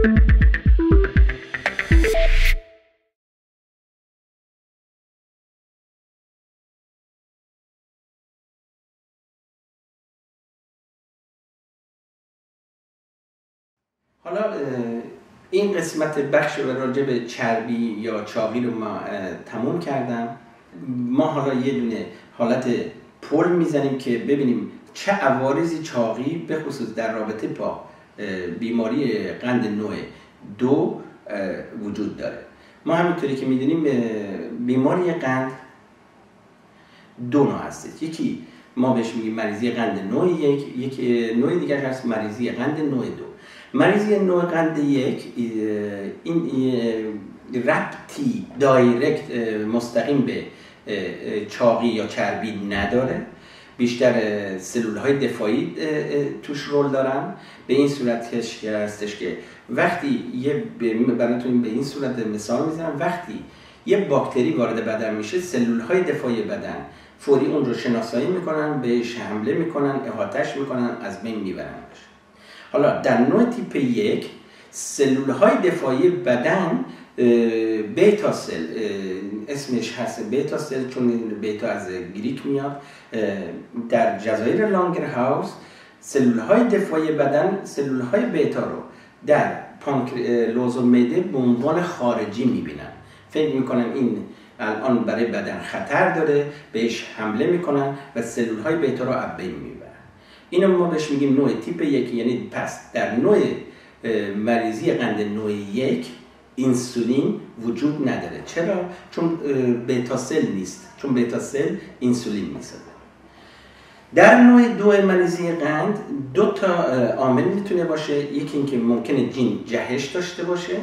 حالا این قسمت بخش راجع به چربی یا چاقی رو ما تموم کردم. ما حالا یه دونه حالت پل می‌زنیم که ببینیم چه عوارضی چاقی به خصوص در رابطه با بیماری قند نوع دو وجود داره. ما همینطوری که می‌دونیم بیماری قند دو نوع هست یکی ما بهش میگیم مریضی قند نوع یک یک نوع دیگر هست مریضی قند نوع دو. مریضی نوع قند یک این ربطی دایرکت مستقیم به چاقی یا چربی نداره. بیشتر سلول های دفاعی توش رول دارن. به این صورت هستش که وقتی یه براتون به این صورت مثال می‌زنم وقتی یه باکتری وارد بدن میشه سلول های دفاعی بدن فوری اون رو شناسایی می‌کنن بهش حمله می‌کنن احاتش می‌کنن از بین میبرنش. حالا در نوع تیپ یک سلول های دفاعی بدن بیتا سل اسمش هست بیتا سل چون بیتا از گریک میاد در جزایر لانگر هاوس سلول های دفاعی بدن سلول های بیتا رو در لوز و میده به عنوان خارجی می‌بینن. فکر می‌کنن این الان برای بدن خطر داره بهش حمله می‌کنن و سلول های بیتا رو بین می‌برن. اینو ما بهش میگیم نوع تیپ یک یعنی پس در نوع مریضی قند نوع یک اینسولین وجود نداره. چرا؟ چون بیتا سل نیست. چون بیتا سل اینسولین می‌سازه. در نوع دو مریضی قند دو تا عامل می‌تونه باشه. یکی اینکه ممکنه جین جهش داشته باشه.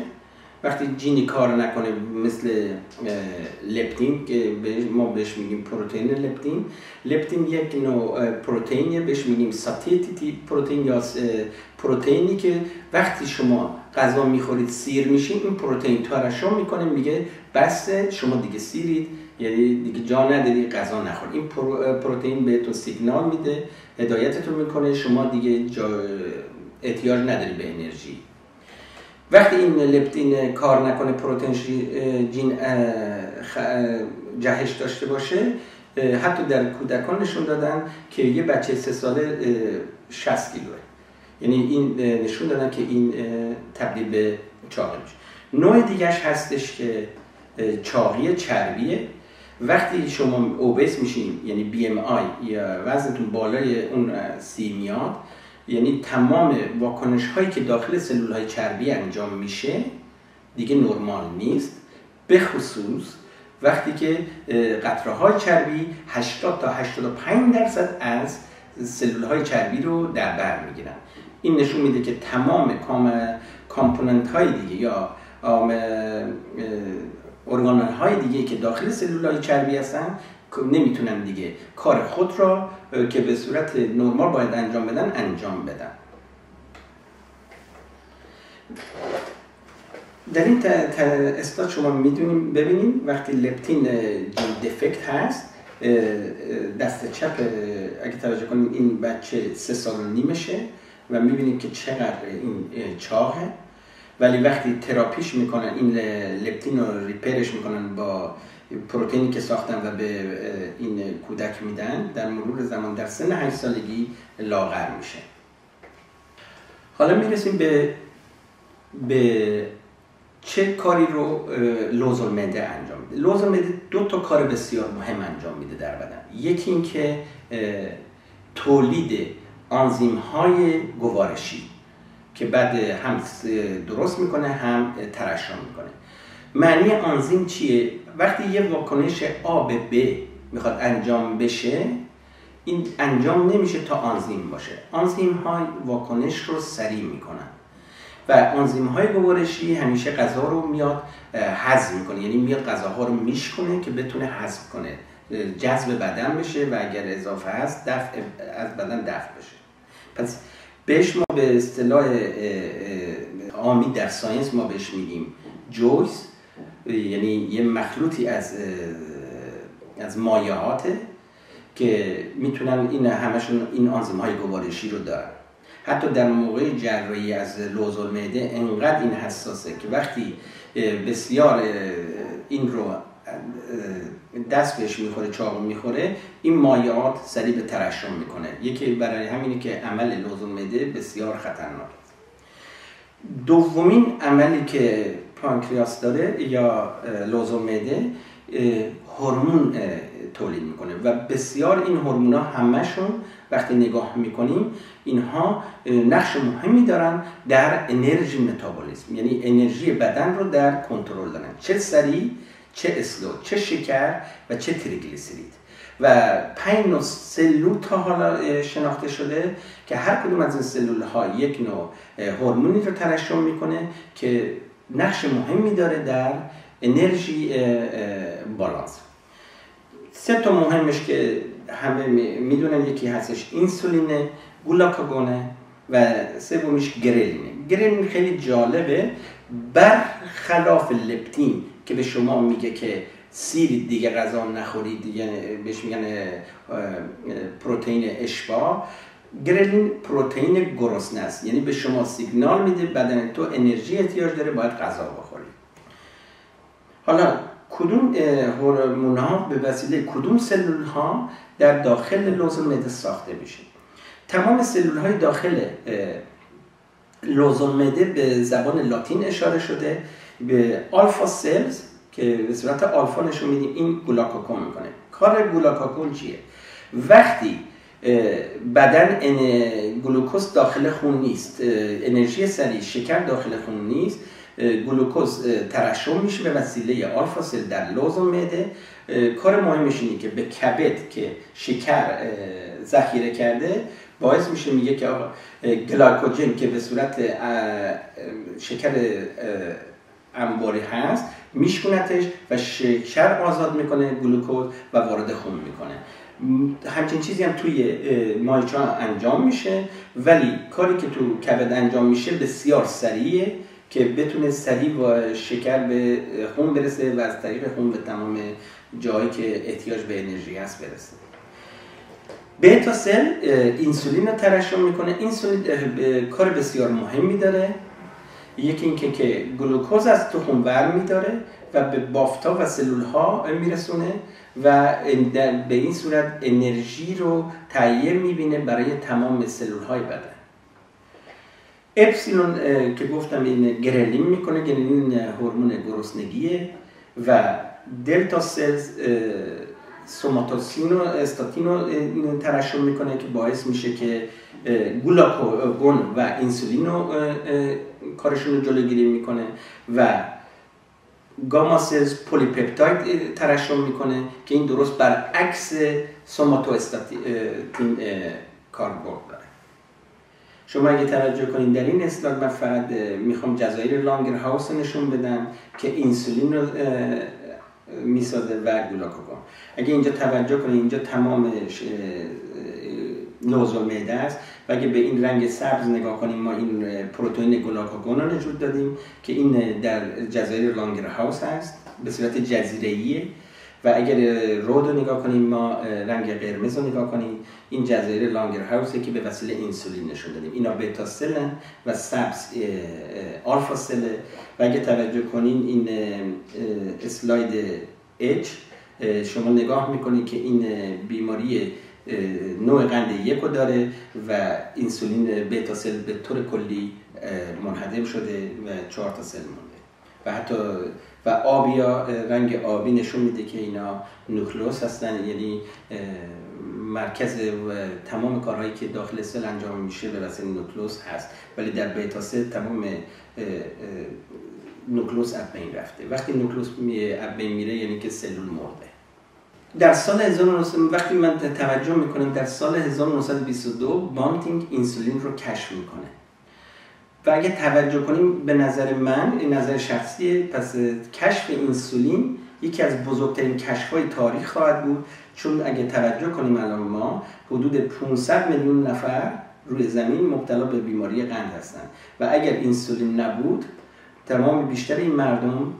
وقتی جینی کار نکنه مثل لپتین که ما بهش میگیم پروتئین لپتین لپتین یک نوع پروتئینیه بهش میگیم ساتیتی پروتئین یا پروتئینی که وقتی شما غذا می‌خورید سیر میشین این پروتئین ترشح می‌کنه میگه بس شما دیگه سیرید یعنی دیگه جا نداری غذا نخور. این پروتئین بهتون سیگنال میده هدایتتون می‌کنه شما دیگه جا احتیاج نداری به انرژی. وقتی این لپتین کار نکنه پروتئین جین جهش داشته باشه حتی در کودکان نشون دادن که یه بچه سه ساله 60 کیلوه. یعنی این نشون دادن که این تبدیل به چاقی میشه. نوع دیگرش هستش که چاقی چربیه. وقتی شما اوبس میشین یعنی بی ام آی یا وزنتون بالای اون سی میاد یعنی تمام واکنش هایی که داخل سلول های چربی انجام میشه دیگه نرمال نیست به خصوص وقتی که قطره های چربی 80 تا 85 درصد از سلول های چربی رو در بر می‌گیرن. این نشون میده که تمام کامپوننت های دیگه یا ارگانال های دیگه که داخل سلول های چربی هستن نمی‌تونن دیگه. کار خود را که به صورت نرمال باید انجام بدن انجام بدن در این استاد شما می‌دونیم ببینیم وقتی لپتین جین دفکت هست دست چپ اگه توجه کنیم این بچه سه سال نیمشه و می‌بینیم که چقدر این چاهه. ولی وقتی تراپیش می‌کنن این لپتین رو ریپرش می‌کنن با پروتئینی که ساختن و به این کودک میدن در مرور زمان در سن 8 سالگی لاغر میشه. حالا می‌رسیم به به چه کاری رو لوزالمده انجام میده. لوزالمده دو تا کار بسیار مهم انجام میده در بدن. یکی اینکه تولید آنزیم های گوارشی که بعد هم درست می‌کنه هم ترشح می‌کنه. معنی آنزیم چیه؟ وقتی یه واکنش آ به ب می‌خواد انجام بشه این انجام نمیشه تا آنزیم باشه. آنزیم های واکنش رو سریع می‌کنن. و آنزیم های گوارشی همیشه غذا رو میاد هضم می‌کنه. یعنی میاد غذاها رو میشکنه که بتونه هضم کنه. جذب بدن بشه و اگر اضافه هست دفع از بدن دفع بشه. پس بهش ما به اصطلاح آمی در ساینس ما بهش میگیم جویس. یعنی یه مخلوطی از از مایعاته که می‌تونن این همشون این آنزیم های گوارشی رو دارن. حتی در موقع جراحی از لوز المعده انقدر این حساسه که وقتی بسیار این رو دست بهش می‌خوره چاقو می‌خوره این مایعات سریع به ترشم می‌کنه. یکی برای همینه که عمل لوز المعده بسیار خطرناک. دومین عملی که پانکریاس داره یا لوز المعده هورمون تولید می‌کنه و بسیار این هورمون ها همشون وقتی نگاه می‌کنیم اینها نقش مهمی دارن در انرژی متابولیسم. یعنی انرژی بدن رو در کنترل دارن. چه سریع چه اسلو چه شکر و چه تریگلیسیرید و پنج نوع سلول تا حالا شناخته شده که هر کدوم از این سلول ها یک نوع هورمونی رو ترشح می‌کنه که نقش مهمی داره در انرژی بالانس. سه تا مهمش که همه می‌دونن یکی هستش اینسولین گولاکاگونه و سومیش گرلینه گرلین خیلی جالبه. برخلاف لپتین که به شما میگه که سیر دیگه غذا نخورید دیگه بهش میگن پروتئین اشباع گرلین پروتئین گرسنه است. یعنی به شما سیگنال میده بدن تو انرژی احتیاج داره باید غذا بخوری. حالا کدوم هورمون ها به وسیله کدوم سلول ها در داخل لوز معده ساخته میشه؟ تمام سلول های داخل لوز معده به زبان لاتین اشاره شده. به آلفا سلز که به صورت آلفا نشون میدیم این گولاکاکون می‌کنه. کار گولاکاکون چیه؟ وقتی بدن گلوکوز داخل خون نیست. انرژی سریع شکر داخل خون نیست. گلوکوز ترشح میشه به وسیله آلفا سل در لوز معده. کار مهمش اینه که به کبد که شکر ذخیره کرده باعث میشه میگه که گلاکوژن که به صورت شکر انباری هست میشکونتش و شکر آزاد می‌کنه گلوکوز و وارد خون می‌کنه. همچین چیزی هم توی مایچا انجام میشه. ولی کاری که تو کبد انجام میشه بسیار سریعه که بتونه سریع با شکر به خون برسه و از طریق خون به تمام جایی که احتیاج به انرژی هست برسه. بیتا سل اینسولین رو ترشح می‌کنه. اینسولین کار بسیار مهمی داره. یکی اینکه که گلوکوز از تخم ور میداره و به بافتا و سلول ها میرسونه و به این صورت انرژی رو تهیه می‌بینه برای تمام سلول های بدن. اپسیلون که گفتم این گرلین می‌کنه گرلین هورمون گرسنگیه و دلتا سلز سوماتوسین و استاتین رو ترشح می‌کنه که باعث میشه که گولاکوگون و انسولین رو کارشون رو جلوگیری می‌کنه و گاما سلز پولیپپتاید ترشح می‌کنه که این درست برعکس سوماتو استاتین کاربرد داره. شما اگه توجه کنید در این اسلاید من فقط می‌خوام جزایر لانگر هاوس نشون بدم که اینسولین رو می‌سازه و اگه اینجا توجه کنید اینجا تمام نوزل معده است. و اگه به این رنگ سبز نگاه کنیم ما این پروتئین گلاکوگون رو وجود دادیم که این در جزایر لانگر هاوس هست به صورت جزیره و اگر رود رو نگاه کنیم ما رنگ قرمز رو نگاه کنیم این جزایر لانگر هاوسه که به وسیله اینسولین نشون دادیم. اینا بتا سلن و سبز آلفا سل و اگه توجه کنین این اسلاید H شما نگاه می‌کنید که این بیماری نوع قند یک رو داره و اینسولین بتا سل به طور کلی منحدم شده و چهار تا سل مونده. و حتی و آبیا رنگ آبی نشون میده که اینا نوکلوس هستن یعنی مرکز و تمام کارهایی که داخل سل انجام میشه به وسیله نوکلوس هست. ولی در بیتا سل تمام nucleus از بین رفته. وقتی nucleus از بین میره یعنی که سلول مرده. در سال 1900 وقتی من توجه می‌کنم در سال 1922 بانتینگ انسولین رو کشف می‌کنه. و اگه توجه کنیم به نظر من این نظر شخصیه پس کشف انسولین یکی از بزرگترین کشف های تاریخ خواهد بود. چون اگه توجه کنیم الان ما حدود 500 میلیون نفر روی زمین مبتلا به بیماری قند هستند. و اگر اینسولین نبود تمام بیشتر این مردم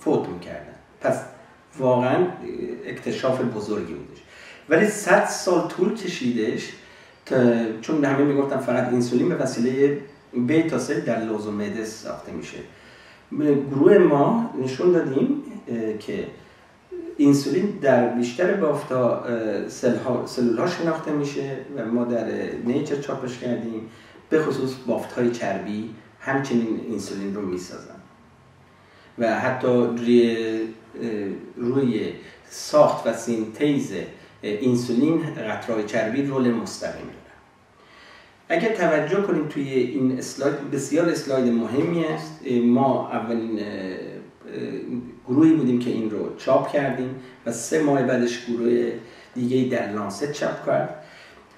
فوت می‌کردن پس واقعا اکتشاف بزرگی بودش. ولی 100 سال طول کشیدش چون همه می‌گفتن فقط اینسولین به وسیله beta cell در لوزالمعده ساخته میشه. گروه ما نشون دادیم که اینسولین در بیشتر بافتا سلول ها ساخته میشه و ما در Nature چاپش کردیم به خصوص بافت های چربی همچنین اینسولین رو می‌سازن. و حتی روی, روی ساخت و synthesis اینسولین قطره‌های چربی role مستقیم داره اگر توجه کنیم توی این اسلاید بسیار اسلاید مهمی است. ما اولین گروهی بودیم که این رو چاپ کردیم و سه ماه بعدش گروه دیگه در لانست چاپ کرد.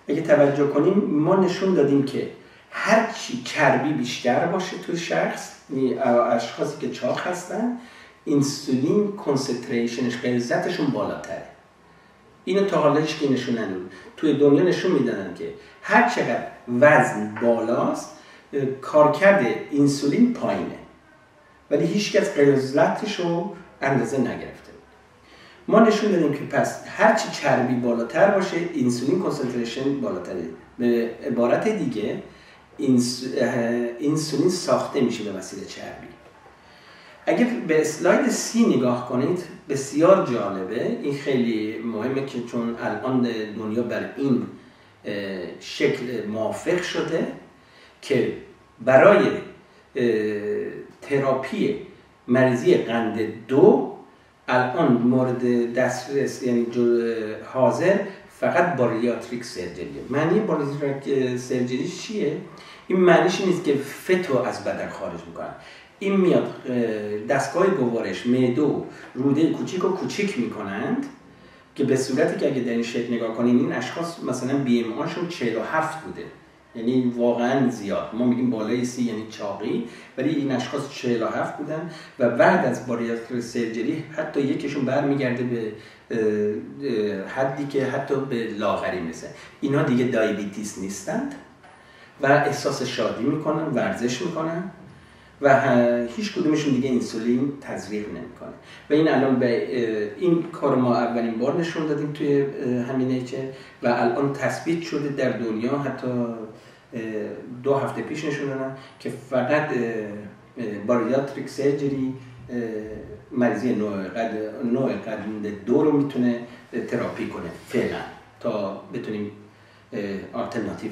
اگه توجه کنیم ما نشون دادیم که هرچی چربی بیشتر باشه توی شخص یعنی اشخاصی که چاق هستن اینسولین کنسنتریشنش غلظتشون بالاتره. اینو تا حالا که نشونن توی دنیا نشون می‌دادن که هر چقدر وزن بالاست کارکرد اینسولین پایینه. ولی هیچکس غلظتش رو اندازه نگرفته ما نشون دادیم که پس هرچی چربی بالاتر باشه insulin concentration بالاتره. به عبارت دیگه اینسولین ساخته میشه به وسیله چربی. اگر به اسلاید سی نگاه کنید بسیار جالبه. این خیلی مهمه که چون الان دنیا بر این شکل موافق شده که برای تراپی مریضی قند دو الان مورد دسترس یعنی حاضر فقط باریاتریک سرجریه. معنی باریاتریک سرجری چیه؟ این معنیش نیست که فتو از بدن خارج می‌کنن. این میاد دستگاه گوارش معده و روده کوچیک و کوچیک می‌کنند که به صورتی که اگه در این شکل نگاه کنین این اشخاص مثلا BMI شون 47 بوده. یعنی واقعا زیاد. ما میگیم بالای سی یعنی چاقی. ولی این اشخاص 47 بودن و بعد از bariatric surgery حتی یکیشون برمیگرده به حدی که حتی به لاغری میرسه اینا دیگه diabetes نیستند و احساس شادی می‌کنن ورزش می‌کنن. و هیچ کدومشون دیگه اینسولین تزریق نمی‌کنه. و این الان به این کار ما اولین بار نشون دادیم توی همین نیچه و الان تثبیت شده در دنیا حتی دو هفته پیش نشون دادن که فقط bariatric surgery مریضی نوع قند نوع قند دو رو می‌تونه تراپی کنه فعلا تا بتونیم alternative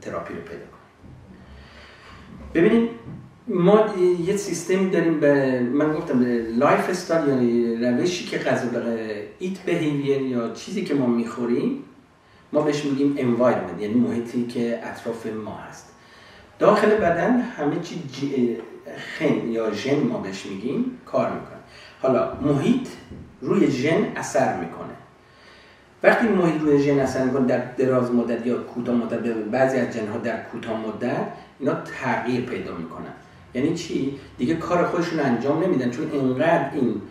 therapy رو پیدا کنیم. ببینید ما یه سیستمی داریم به من گفتم lifestyle یعنی روشی که غذا eat behavior یا چیزی که ما می‌خوریم ما بهش میگیم environment یعنی محیطی که اطراف ما هست. داخل بدن همه چی gene یا ژن ما بهش میگیم کار می‌کنه. حالا محیط روی ژن اثر می‌کنه. وقتی محیط روی ژن اثر می‌کنه در دراز مدت یا کوتاه مدت بعضی از ژن ها در کوتاه مدت اینا تغییر پیدا می‌کنن. یعنی چی؟ دیگه کار خودشون انجام نمیدن چون اینقدر این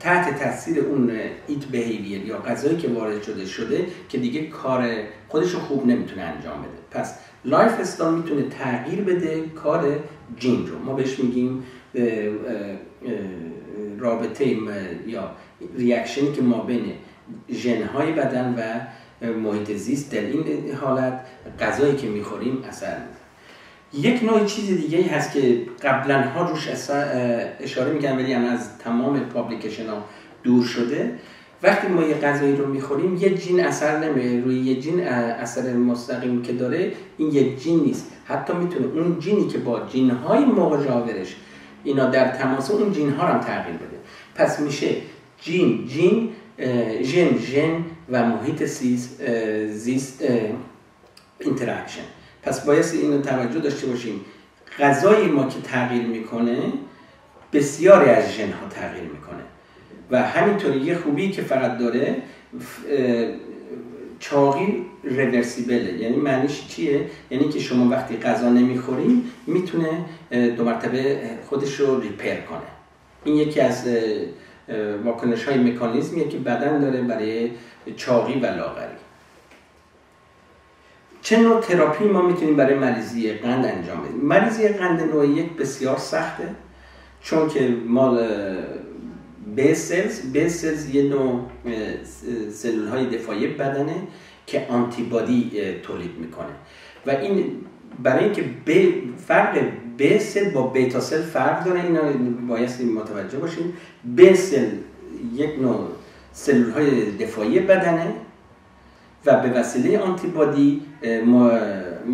تحت تاثیر اون eat behavior یا غذایی که وارد شده شده که دیگه کار خودش خوب نمی‌تونه انجام بده. پس lifestyle می‌تونه تغییر بده کار gene رو. ما بهش میگیم رابطه یا reaction ی که ما بین ژنهای بدن و محیط زیست در این حالت غذایی که می‌خوریم اثر میده یک نوع چیز دیگه هست که قبلا ها روش اشاره می‌کنم ولی هم از تمام پابلیکشن ها دور شده. وقتی ما یه غذایی رو می‌خوریم یه جین اثر نمیره. روی یه جین اثر مستقیم که داره این یه جین نیست. حتی می‌تونه اون جینی که با جین های مجاورش اینا در تماس اون جین ها هم تغییر بده. پس میشه gene gene ژن ژن و محیط زیست interaction پس باید اینو توجه داشته باشیم. غذای ما که تغییر می‌کنه بسیاری از ژن ها تغییر می‌کنه. و همینطوری یه خوبی که فقط داره چاقی reversible ه یعنی معنیش چیه؟ یعنی که شما وقتی غذا نمی‌خوریم می‌تونه دو مرتبه خودش رو ریپر کنه. این یکی از واکنش های مکانیزمیه که بدن داره برای چاقی و لاغری. چه نوع تراپی ما می‌تونیم برای مریضی قند انجام بدیم؟ مریضی قند نوع یک بسیار سخته چون که مال ب سلز ب سلز یه نوع سلول های دفاعی بدنه که آنتیبادی تولید می‌کنه. و این برای اینکه فرق ب سل با بیتا سل فرق داره اینا بایستی متوجه باشیم ب سل یک نوع سلول های دفاعی بدنه و به وسیله آنتیبادی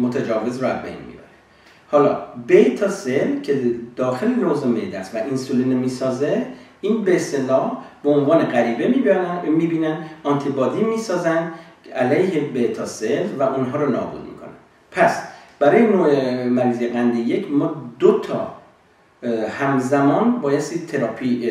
متجاوز رو بین می‌بره. حالا بیتا سل که داخل لوز معده است و انسولین می‌سازه این به اصطلاح به عنوان غریبه می‌بینن antibody می‌سازن علیه beta cell و اونها رو نابود می‌کنن. پس برای نوع مریضی قند یک ما دو تا همزمان بایستی تراپی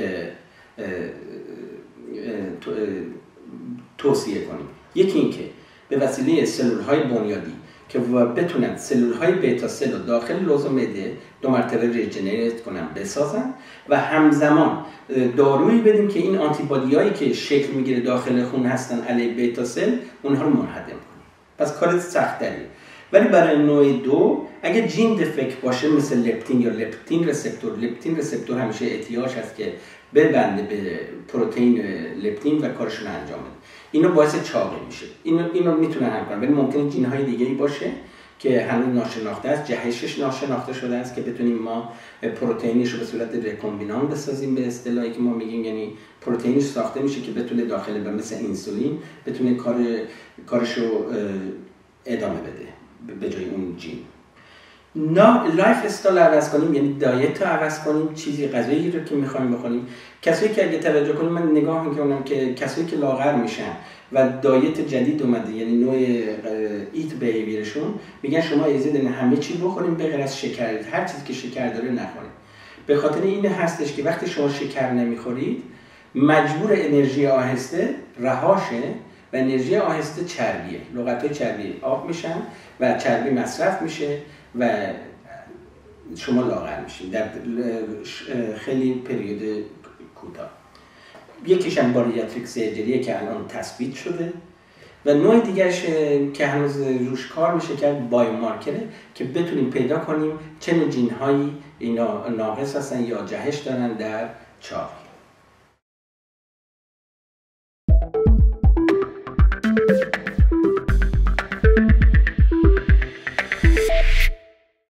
توصیه کنیم. یکی اینکه به وسیله سلول های بنیادی که بتونن سلول های beta cell داخل لوزالمعده دو مرتبه regenerate کنن بسازن و همزمان دارویی بدیم که این آنتیبادی هایی که شکل می‌گیره داخل خون هستن علیه بیتا سل اونها رو منهدم کنیم. پس کار سخت ولی برای نوع دو اگه جین دفکت باشه مثل لپتین یا لپتین رسپتور لپتین رسپتور همیشه احتیاج هست که ببنده به پروتئین لپتین و کارشون انجام بده. اینو باعث چاقی میشه. اینو اینو می‌تونه حل کنه ولی ممکنه جین های دیگه ای باشه که هنوز ناشناخته است جهشش ناشناخته شده است که بتونیم ما پروتئینش رو به صورت recombinant بسازیم به اصطلاحی که ما میگیم. یعنی پروتئینش ساخته میشه که بتونه داخل به مثل انسولین بتونه کار کارش رو ادامه بده. به جای اون gene. یا lifestyle عوض کنیم یعنی diet رو عوض کنیم چیزی غذایی رو که می‌خوایم بخوریم. کسایی که اگه توجه کنیم من نگاه می‌کنم که کسایی که لاغر میشن و diet جدید اومده یعنی نوع eat behavior شون میگن شما دارین همه چی بخوریم به غیر از شکر. هر چیزی که شکر داره نخورید. به خاطر این هستش که وقتی شما شکر نمی‌خورید مجبور انرژی آهسته رهاشه و انرژی آهسته چربیه. لغت چربی آب میشن و چربی مصرف میشه و شما لاغر میشین در خیلی پریود کوتاه. یکیش هم باریاتریک سرجریه که الان تثبیت شده و نوع دیگرش که هنوز روش کار میشه کرد بای مارکره که بتونیم پیدا کنیم چه نوع جین هایی اینا ناقص هستن یا جهش دارن در چاقی.